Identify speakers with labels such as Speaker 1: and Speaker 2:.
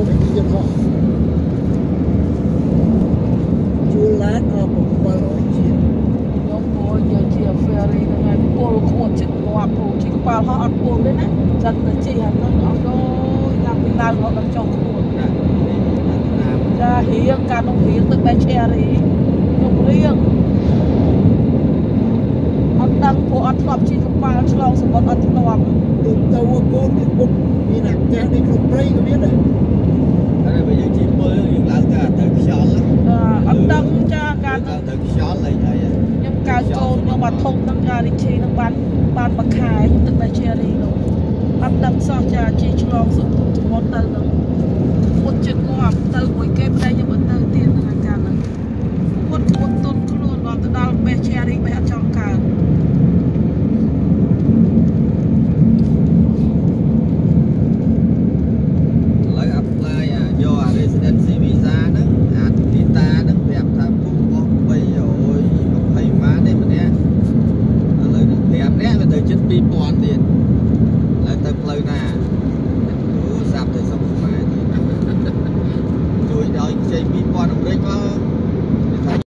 Speaker 1: មកវិធីហោះជួលឡានអស់700ជាង
Speaker 2: ខ្ញុំពលយកជា ferry ហ្នឹងហើយពលខួតជិតងាប់ពលជិះក្បាលហោះអត់ពលទេណាចឹងទៅជិះហើយហ្នឹងអត់ដូចតាមពីឡើងរហូតដល់ចុងខួតចារៀងការនោះរៀងទឹកបែ cherry ខ្ញុំរៀងអត់ដឹងព្រោះអត់ធ្លាប់ជិះក្បាលឆ្លងសមុទ្រអត់ធ្លាប់
Speaker 1: ដូចទៅកូនមានពុកមានអាកាសនេះក្នុងព្រៃក៏មានដែរ
Speaker 3: ហើយបើយើងជិះមើលយើងឡើងទៅទៅខ្យល់
Speaker 2: អត់ដឹងចាការ
Speaker 3: ទៅ
Speaker 2: នោះ
Speaker 3: ទៅខ្យល់អីអី
Speaker 2: ខ្ញុំកើ កូនខ្ញុំមកធំនឹងចារីឈីនឹងបានបានមួយខែខ្ញុំទឹកបែ cherry នោះអត់ដឹងសោះចាជិះឆ្លងសមុទ្រទៅនឹងមុតចិត្តងាប់ទៅមួយគេប្តីខ្ញុំអត់ទៅទៀតនឹងការហ្នឹងមុតមុតទុនខ្លួនដល់ទៅដល់បេះ cherry បេះអត់ចង់កើត
Speaker 3: ឥឡូវ apply អាយកអា residency visa ហ្នឹងអា visa ហ្នឹងប្រាប់ថាពុកអស់320ម៉ានទេម្នាក់ឥឡូវនឹង5នាក់វាទៅ ជិត2000ទៀតឥឡូវទៅផ្លូវណាអូសាប់ទៅសុខខ្មែរទៀតជួយឲ្យខ្ចី2000អាមេរិកមក